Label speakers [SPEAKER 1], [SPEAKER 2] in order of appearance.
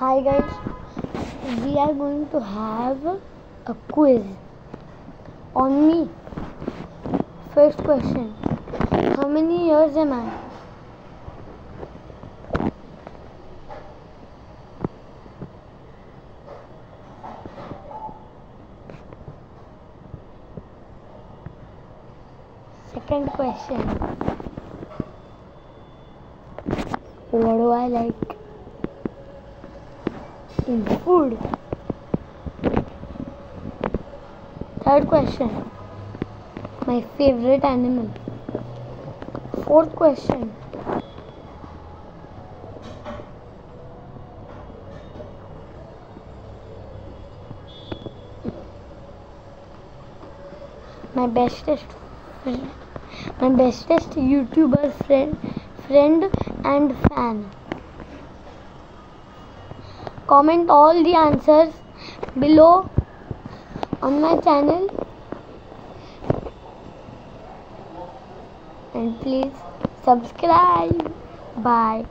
[SPEAKER 1] Hi guys, we are going to have a quiz on me. First question How many years am I? Second question What do I like in food? Third question My favorite animal. Fourth question My bestest my bestest YouTuber friend, friend and fan. Comment all the answers below on my channel and please subscribe. Bye.